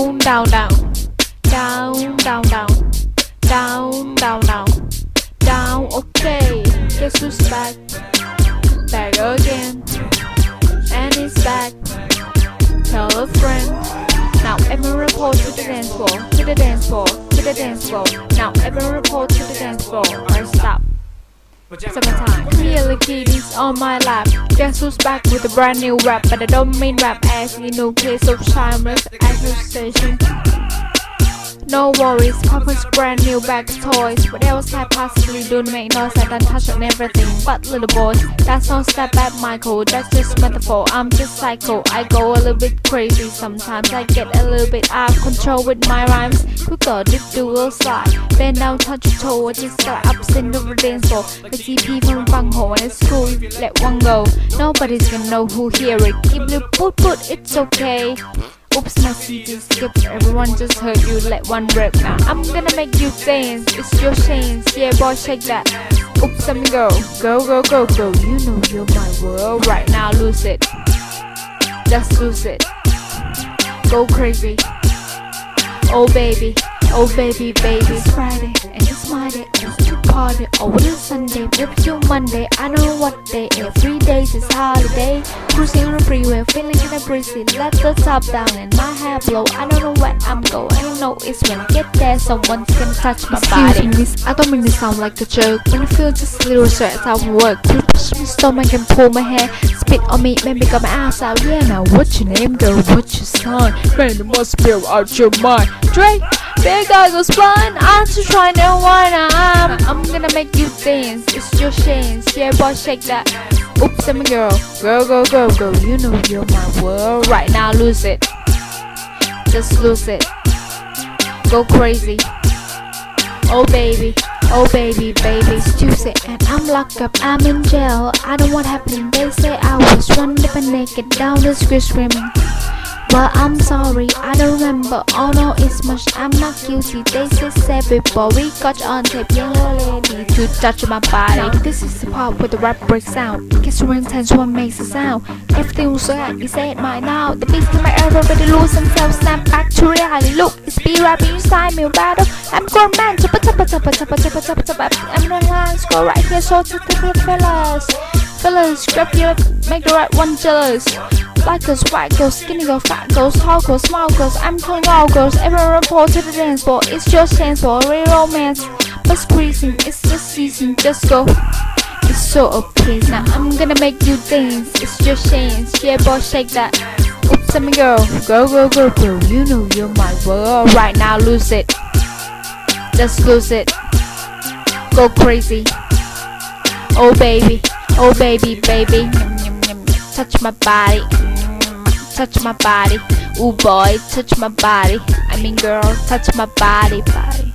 down, down, down, down, down, down, down, down, down, down. Okay, guess who's back? Back again, and it's back. Tell a friend. Now everyone report to the dance floor, to the dance floor, to the dance floor. Now everyone report to the dance floor. Alright, stop. Summertime. Really kitties on my lap. Guess who's back with a brand new rap? But I don't mean rap as in no case of shameless accusation. No worries, Papa's brand new bag toys. What else I possibly do to make noise? I done touch on everything but little boys. That's not step back, Michael. That's just metaphor. I'm just psycho. I go a little bit crazy sometimes. I get a little bit out of control with my rhymes. Quicker, dip do a slide. Bend down, touch your toe. I just got ups in the dance floor. The GP from Bunghole and it's cool. Let one go. Nobody's gonna know who hear it. Give little put put, it's okay. Oops, my CD skipped. Everyone just heard you let one rip. Now I'm gonna make you dance. It's your chance. Yeah, boy, shake that. Oops, let me go. Go, go, go, go. You know you're my world right now. Lose it. Just lose it. Go crazy. Oh, baby. Oh, baby, baby. It's Friday and it's my day. It's to party oh, over the Sunday. Maybe till Monday. I know what day. Every day is holiday. Cruising on the freeway, feeling kinda breezy. Let the top down and my hair blow. I don't know where I'm going. I don't know it's when I get there. Someone's gonna touch my body. Excuse me, miss. I don't mean to sound like a joke. When I feel just a little stressed out from work, my stomach and pull my hair. Spit on me, maybe got my ass out. Yeah, now what's your name, girl? What's your sign? Man, you must be out your mind. Dre, big guy goes blind. I'm just trying to why I'm. I'm gonna make you dance. It's your chance. Yeah, boy, shake that. Oops, I'm a girl. Girl, girl, girl, girl. You know you're my world. Right now, lose it. Just lose it. Go crazy. Oh, baby. Oh, baby, baby. It's Tuesday and I'm locked up. I'm in jail. I don't want happened. They say I was running up and naked down the street screaming. Well, I'm sorry, I don't remember. Oh no, it's much. I'm not guilty. They just said before we got on tape, yellow lady to touch my body. This is the part where the rap breaks down. Gets real intense, what makes a sound. Everything was so happy, say it right now. The beats in my already lose themselves. Snap back to reality. Look, it's be rapping inside me, battle. I'm grown man, choppa choppa choppa choppa choppa choppa choppa. I'm the lines, go right here, so to the fellas. Fellas, grab your, make the right one jealous. Black girls, white girls, skinny girls, fat girls, tall girls, small girls. I'm telling all girls, everyone report to the dance floor. It's just chance for a real romance. But squeezing, it's the season, just go. It's so appealing. Now I'm gonna make you dance. It's just chance. Yeah, boy, shake that. Oops, I'm a girl. Go, go, go, go. You know you're my world. Right now, lose it. Just lose it. Go crazy. Oh, baby. Oh, baby, baby. Touch my body touch my body. Ooh boy, touch my body. I mean girl, touch my body, body.